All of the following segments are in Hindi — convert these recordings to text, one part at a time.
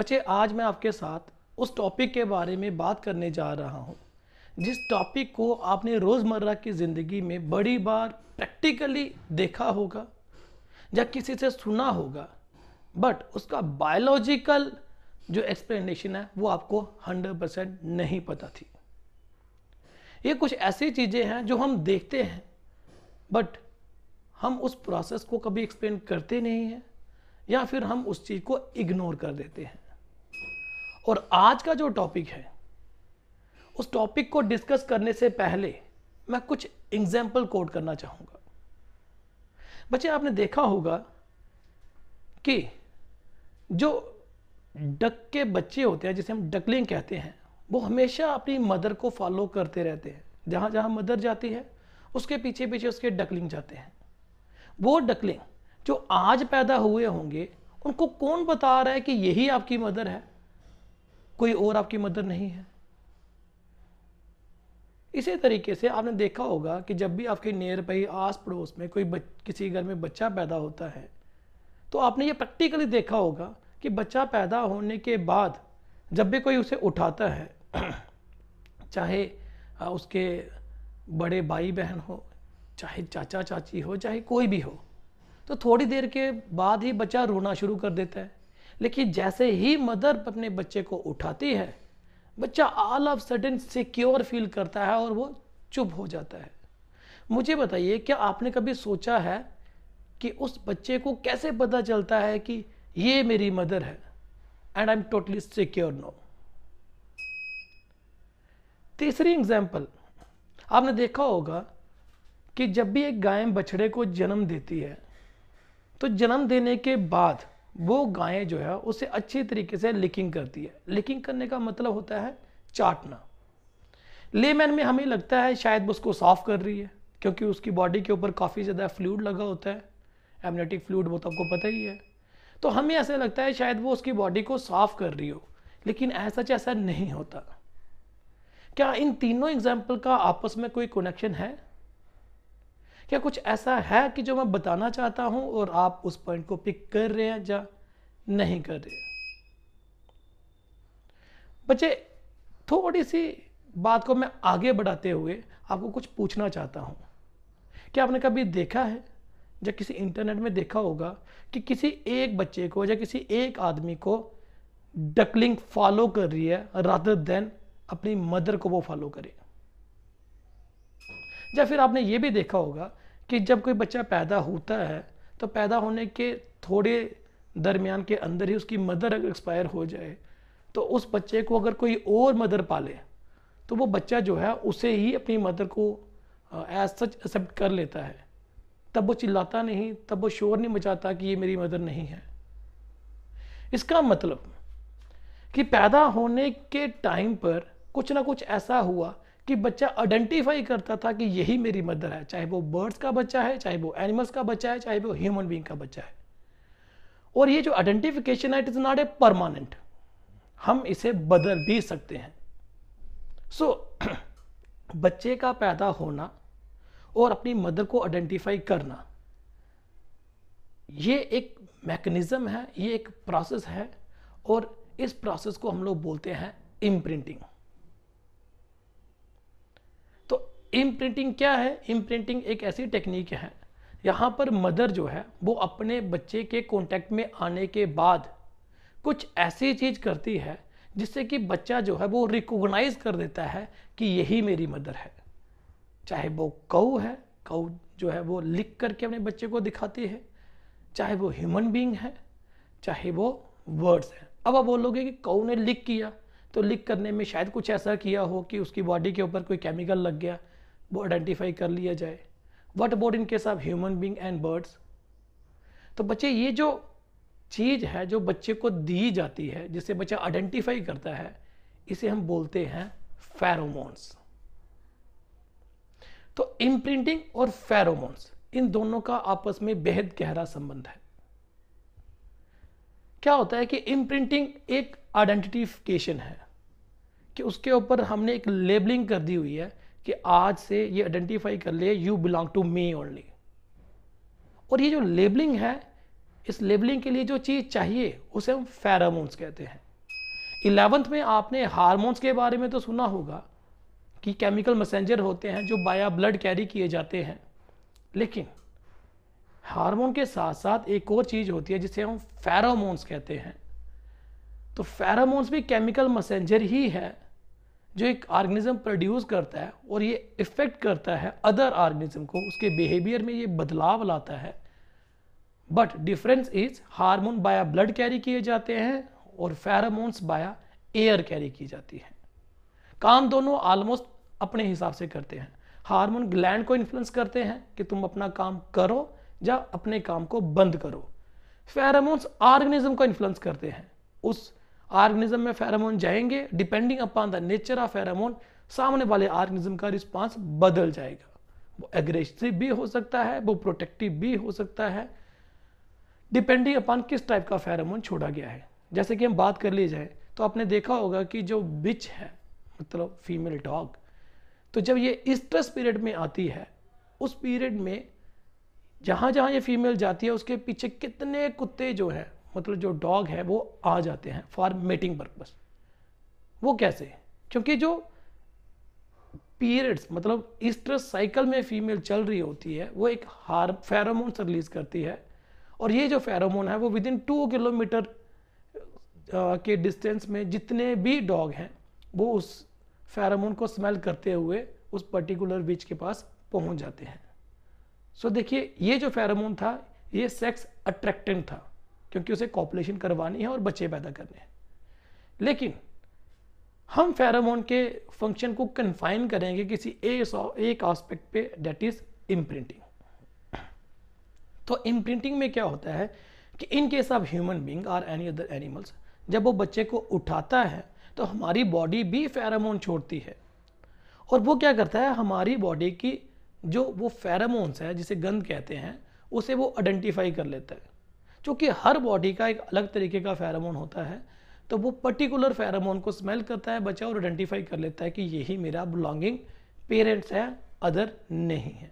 बच्चे, आज मैं आपके साथ उस टॉपिक के बारे में बात करने जा रहा हूँ, जिस टॉपिक को आपने रोज़मर्रा की ज़िंदगी में बड़ी बार प्रैक्टिकली देखा होगा या किसी से सुना होगा बट उसका बायोलॉजिकल जो एक्सप्लेनेशन है, वो आपको 100 परसेंट नहीं पता थी। ये कुछ ऐसी चीज़ें हैं जो हम देखते हैं बट हम उस प्रोसेस को कभी एक्सप्लेन करते नहीं हैं या फिर हम उस चीज़ को इग्नोर कर देते हैं। और आज का जो टॉपिक है, उस टॉपिक को डिस्कस करने से पहले मैं कुछ एग्ज़ाम्पल कोट करना चाहूँगा। बच्चे, आपने देखा होगा कि जो डक के बच्चे होते हैं, जिसे हम डकलिंग कहते हैं, वो हमेशा अपनी मदर को फॉलो करते रहते हैं। जहाँ जहाँ मदर जाती है, उसके पीछे पीछे उसके डकलिंग जाते हैं। वो डकलिंग जो आज पैदा हुए होंगे, उनको कौन बता रहा है कि यही आपकी मदर है? कोई और आपकी मदर नहीं है। इसी तरीके से आपने देखा होगा कि जब भी आपके नियर बाई आस पड़ोस में कोई बच, किसी घर में बच्चा पैदा होता है तो आपने ये प्रैक्टिकली देखा होगा कि बच्चा पैदा होने के बाद जब भी कोई उसे उठाता है चाहे उसके बड़े भाई बहन हो चाहे चाचा चाची हो चाहे कोई भी हो तो थोड़ी देर के बाद ही बच्चा रोना शुरू कर देता है। लेकिन जैसे ही मदर अपने बच्चे को उठाती है, बच्चा all of sudden secure feel करता है और वो चुप हो जाता है। मुझे बताइए, क्या आपने कभी सोचा है कि उस बच्चे को कैसे पता चलता है कि ये मेरी मदर है? And I am totally secure no तीसरी एग्ज़ाम्पल आपने देखा होगा कि जब भी एक गाय बछड़े को जन्म देती है तो जन्म देने के बाद वो गायें जो है, उसे अच्छी तरीके से लिकिंग करती है। लिकिंग करने का मतलब होता है चाटना। लेमैन में हमें लगता है शायद वो उसको साफ़ कर रही है, क्योंकि उसकी बॉडी के ऊपर काफ़ी ज़्यादा फ्लूड लगा होता है। एमनेटिक फ्लूड वो तो आपको पता ही है। तो हमें ऐसा लगता है शायद वो उसकी बॉडी को साफ़ कर रही हो, लेकिन ऐसा ऐसा नहीं होता। क्या इन तीनों एग्ज़ाम्पल का आपस में कोई कनेक्शन है? क्या कुछ ऐसा है कि जो मैं बताना चाहता हूँ और आप उस पॉइंट को पिक कर रहे हैं या नहीं कर रहे बच्चे थोड़ी सी बात को मैं आगे बढ़ाते हुए आपको कुछ पूछना चाहता हूँ। क्या आपने कभी देखा है या किसी इंटरनेट में देखा होगा कि किसी एक बच्चे को या किसी एक आदमी को डकलिंग फॉलो कर रही है रादर देन अपनी मदर को वो फॉलो करे? या फिर आपने ये भी देखा होगा कि जब कोई बच्चा पैदा होता है तो पैदा होने के थोड़े दरमियान के अंदर ही उसकी मदर अगर एक्सपायर हो जाए तो उस बच्चे को अगर कोई और मदर पाले तो वो बच्चा जो है उसे ही अपनी मदर को एज सच एक्सेप्ट कर लेता है। तब वो चिल्लाता नहीं, तब वो शोर नहीं मचाता कि ये मेरी मदर नहीं है। इसका मतलब कि पैदा होने के टाइम पर कुछ ना कुछ ऐसा हुआ कि बच्चा आइडेंटिफाई करता था कि यही मेरी मदर है चाहे वो बर्ड्स का बच्चा है चाहे वो एनिमल्स का बच्चा है चाहे वो ह्यूमन बींग का बच्चा है। और ये जो आइडेंटिफिकेशन है it is not a permanent हम इसे बदल भी सकते हैं। सो so, बच्चे का पैदा होना और अपनी मदर को आइडेंटिफाई करना ये एक मैकेनिज्म है ये एक प्रोसेस है और इस प्रोसेस को हम लोग बोलते हैं इम्प्रिंटिंग इम्प्रिंटिंग क्या है? इम्प्रिंटिंग एक ऐसी टेक्निक है। यहाँ पर मदर जो है, वो अपने बच्चे के कांटेक्ट में आने के बाद कुछ ऐसी चीज़ करती है, जिससे कि बच्चा जो है, वो रिकोगनाइज कर देता है कि यही मेरी मदर है। चाहे वो कऊ है कऊ जो है, वो लिख करके अपने बच्चे को दिखाती है। चाहे वो ह्यूमन बींग है, चाहे वो वर्ड्स है। अब आप बोलोगे कि कऊ ने लिख किया तो लिख करने में शायद कुछ ऐसा किया हो कि उसकी बॉडी के ऊपर कोई केमिकल लग गया वो आइडेंटिफाई कर लिया जाए। What about in case of human being and birds तो बच्चे, ये जो चीज़ है, जो बच्चे को दी जाती है जिससे बच्चा आइडेंटिफाई करता है, इसे हम बोलते हैं फेरोमोन्स तो इम्प्रिंटिंग और फेरोमोन्स इन दोनों का आपस में बेहद गहरा संबंध है। क्या होता है कि इम्प्रिंटिंग एक आइडेंटिफिकेशन है, कि उसके ऊपर हमने एक लेबलिंग कर दी हुई है कि आज से ये आइडेंटिफाई कर ले you belong to me only और ये जो लेबलिंग है, इस लेबलिंग के लिए जो चीज़ चाहिए, उसे हम फेरामोन्स कहते हैं. इलेवेंथ में आपने हार्मोन्स के बारे में तो सुना होगा कि केमिकल मैसेंजर होते हैं जो बाया ब्लड कैरी किए जाते हैं. लेकिन हार्मोन के साथ साथ एक और चीज़ होती है जिसे हम फेरोमोन्स कहते हैं. तो फेरोमोन्स भी केमिकल मैसेंजर ही है जो एक ऑर्गेनिज्म प्रोड्यूस करता है और ये इफ़ेक्ट करता है अदर ऑर्गेनिज्म को, उसके बिहेवियर में ये बदलाव लाता है। But difference is hormone via blood carry किए जाते हैं और फेरामोन्स बाया एयर कैरी की जाती है। काम दोनों ऑलमोस्ट अपने हिसाब से करते हैं। हार्मोन ग्लैंड को इन्फ्लुएंस करते हैं कि तुम अपना काम करो या अपने काम को बंद करो। फेरामोन्स ऑर्गेनिज्म को इन्फ्लुएंस करते हैं। उस ऑर्गेनिज्म में फेरामोन जाएँगे depending upon the nature of pheromone सामने वाले ऑर्गेनिज्म का रिस्पांस बदल जाएगा। वो एग्रेसिव भी हो सकता है, वो प्रोटेक्टिव भी हो सकता है। डिपेंडिंग अपॉन किस टाइप का फेरामोन छोड़ा गया है। जैसे कि हम बात कर ली जाए तो आपने देखा होगा कि जो बिच है मतलब फीमेल डॉग तो जब ये स्ट्रेस पीरियड में आती है, उस पीरियड में जहाँ जहाँ ये फीमेल जाती है, उसके पीछे कितने कुत्ते जो है मतलब जो डॉग है वो आ जाते हैं फॉर मेटिंग पर्पस। वो कैसे? क्योंकि जो पीरियड्स मतलब स्ट्रेस साइकिल में फीमेल चल रही होती है वो एक हार फेरोमोन रिलीज़ करती है। और ये जो फेरोमोन है वो विद इन टू किलोमीटर के डिस्टेंस में जितने भी डॉग हैं वो उस फेरोमोन को स्मेल करते हुए उस पर्टिकुलर बीच के पास पहुँच जाते हैं। सो so, देखिए ये जो फेरोमोन था ये सेक्स अट्रैक्टेंट था। क्योंकि उसे कॉपुलेशन करवानी है और बच्चे पैदा करने हैं। लेकिन हम फेरोमोन के फ़ंक्शन को कन्फाइन करेंगे किसी एक आस्पेक्ट पे डेट इज़ इम्प्रिंटिंग तो इम्प्रिंटिंग में क्या होता है कि in case of human being और एनी अदर एनिमल्स जब वो बच्चे को उठाता है तो हमारी बॉडी भी फेरामोन छोड़ती है। और वो क्या करता है, हमारी बॉडी की जो वो फेरामोन्स है, जिसे गंध कहते हैं, उसे वो आइडेंटिफाई कर लेता है। क्योंकि हर बॉडी का एक अलग तरीके का फेरामोन होता है तो वो पर्टिकुलर फेरामोन को स्मेल करता है बच्चा और आइडेंटिफाई कर लेता है कि यही मेरा बिलोंगिंग पेरेंट्स है अदर नहीं है।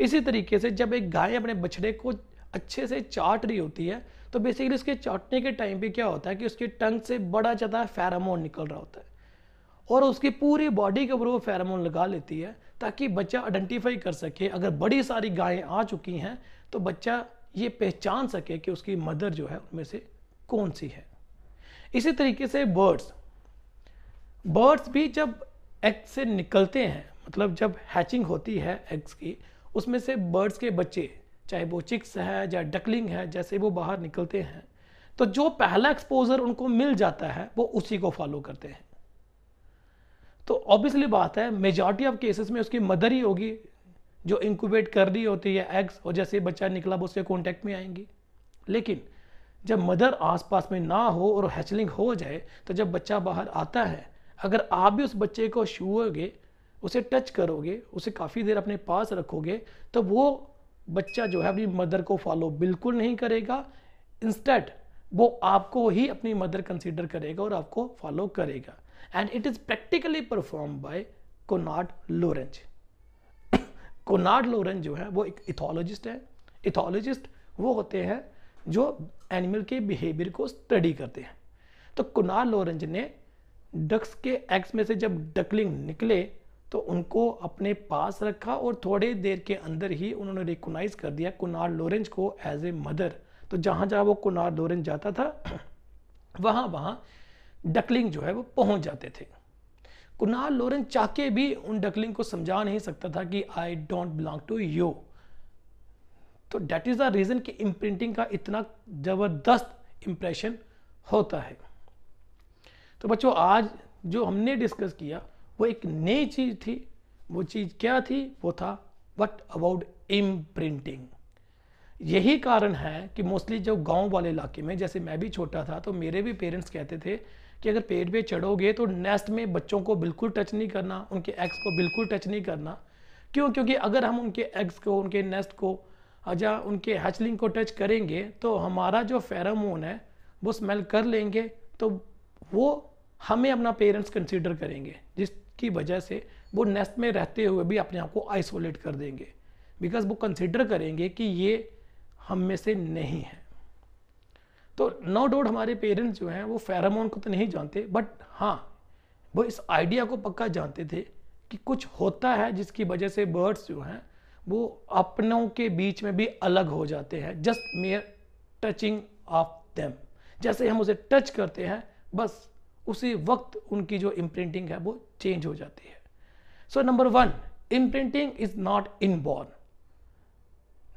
इसी तरीके से जब एक गाय अपने बछड़े को अच्छे से चाट रही होती है तो बेसिकली उसके चाटने के टाइम पे क्या होता है कि उसके टंग से बड़ा ज़्यादा फेरामोन निकल रहा होता है और उसकी पूरी बॉडी के ऊपर वो फेरामोन लगा लेती है, ताकि बच्चा आइडेंटिफाई कर सके, अगर बड़ी सारी गायें आ चुकी हैं तो बच्चा ये पहचान सके कि उसकी मदर जो है उनमें से कौन सी है। इसी तरीके से बर्ड्स। बर्ड्स भी जब एग से निकलते हैं मतलब जब हैचिंग होती है एग्स की, उसमें से बर्ड्स के बच्चे, चाहे वो चिक्स है या डकलिंग है, जैसे वो बाहर निकलते हैं तो जो पहला एक्सपोजर उनको मिल जाता है, वो उसी को फॉलो करते हैं। तो ऑब्वियसली बात है मेजॉरिटी ऑफ़ केसेस में उसकी मदर ही होगी जो इंक्यूबेट कर रही होती है एग्स और जैसे बच्चा निकला वो उसके कॉन्टेक्ट में आएँगी। लेकिन जब मदर आसपास में ना हो और हैचलिंग हो जाए तो जब बच्चा बाहर आता है, अगर आप भी उस बच्चे को छूओगे, उसे टच करोगे, उसे काफ़ी देर अपने पास रखोगे तो वो बच्चा जो है अपनी मदर को फॉलो बिल्कुल नहीं करेगा। इंस्टेड वो आपको ही अपनी मदर कंसीडर करेगा और आपको फॉलो करेगा। And it is practically perform by Konrad Lorenz Konrad Lorenz जो है, वो एक इथोलॉजिस्ट है। इथोलॉजिस्ट वो होते हैं जो एनिमल के बिहेवियर को स्टडी करते हैं। तो कुनार लोरेंज ने डक्स के एग्स में से जब डकलिंग निकले तो उनको अपने पास रखा और थोड़े देर के अंदर ही उन्होंने रिकोनाइज कर दिया कुनार लोरेंज को एज ए मदर तो जहाँ जहाँ वो कुनार लोरेंज जाता था, वहाँ वहाँ डकलिंग जो है वो पहुँच जाते थे। कुनार लोरेंज चाके भी उन डकलिंग को समझा नहीं सकता था कि I don't belong to you तो डेट इज़ द रीज़न कि इम्प्रिंटिंग का इतना ज़बरदस्त इम्प्रेशन होता है। तो बच्चों, आज जो हमने डिस्कस किया, वो एक नई चीज़ थी। वो चीज़ क्या थी? वो था वट अबाउट इम्प्रिंटिंग यही कारण है कि मोस्टली जो गाँव वाले इलाके में, जैसे मैं भी छोटा था तो मेरे भी पेरेंट्स कहते थे कि अगर पेड़ पे चढ़ोगे तो नेस्ट में बच्चों को बिल्कुल टच नहीं करना, उनके एग्स को बिल्कुल टच नहीं करना। क्यों? क्योंकि अगर हम उनके एग्स को, उनके नेस्ट को या उनके हैचलिंग को टच करेंगे तो हमारा जो फेरामोन है, वो स्मेल कर लेंगे तो वो हमें अपना पेरेंट्स कंसिडर करेंगे, जिसकी वजह से वो नेस्ट में रहते हुए भी अपने आप को आइसोलेट कर देंगे। बिकॉज़ वो कंसिडर करेंगे कि ये हम में से नहीं है। तो नो डाउट हमारे पेरेंट्स जो हैं, वो फेरामोन को तो नहीं जानते बट हाँ वो इस आइडिया को पक्का जानते थे कि कुछ होता है जिसकी वजह से बर्ड्स जो हैं, वो अपनों के बीच में भी अलग हो जाते हैं just mere touching of them जैसे हम उसे टच करते हैं, बस उसी वक्त उनकी जो इम्प्रिंटिंग है, वो चेंज हो जाती है। So number one imprinting is not inborn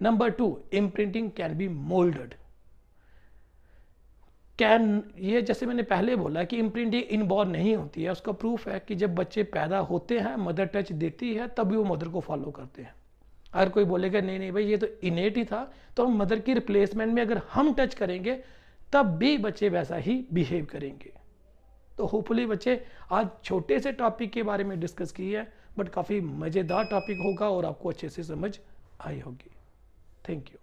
number two imprinting can be moulded can ये जैसे मैंने पहले बोला कि इम्प्रिंटिंग इनबॉर्न नहीं होती है, उसका प्रूफ है कि जब बच्चे पैदा होते हैं मदर टच देती है, तभी वो मदर को फॉलो करते हैं। अगर कोई बोलेगा, नहीं नहीं भाई, ये तो इनेट ही था। तो हम मदर की रिप्लेसमेंट में अगर हम टच करेंगे, तब भी बच्चे वैसा ही बिहेव करेंगे। तो होपफुली बच्चे आज छोटे से टॉपिक के बारे में डिस्कस की है बट काफ़ी मज़ेदार टॉपिक होगा और आपको अच्छे से समझ आई होगी। Thank you